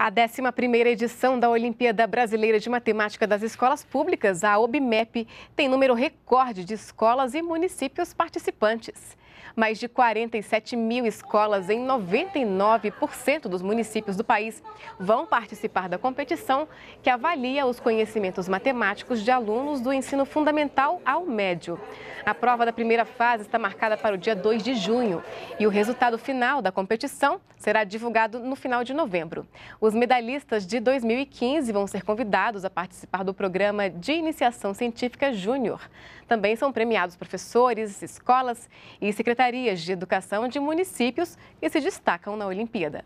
A 11ª edição da Olimpíada Brasileira de Matemática das Escolas Públicas, a OBMEP, tem número recorde de escolas e municípios participantes. Mais de 47 mil escolas em 99% dos municípios do país vão participar da competição, que avalia os conhecimentos matemáticos de alunos do ensino fundamental ao médio. A prova da primeira fase está marcada para o dia 2 de junho e o resultado final da competição será divulgado no final de novembro. Os medalhistas de 2015 vão ser convidados a participar do programa de iniciação científica Júnior. Também são premiados professores, escolas e secretarias de educação de municípios que se destacam na Olimpíada.